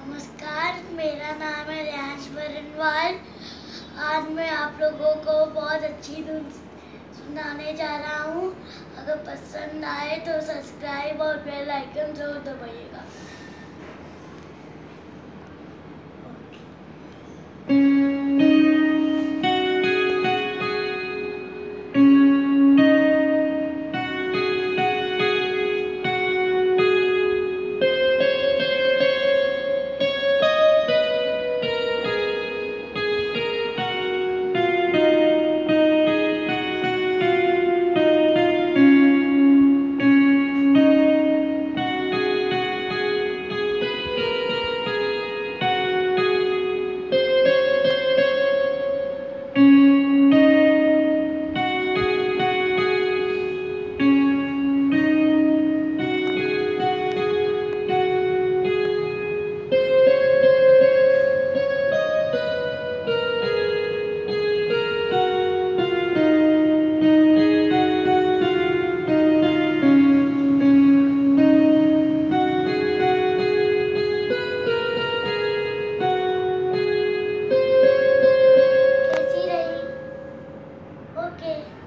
नमस्कार, मेरा नाम है रियांश बरनवाल आज मैं आप लोगों को बहुत अच्छी धुन सुनाने जा रहा हूँ। अगर पसंद आए तो सब्सक्राइब और बेल आइकन ज़रूर दबाइएगा। Okay.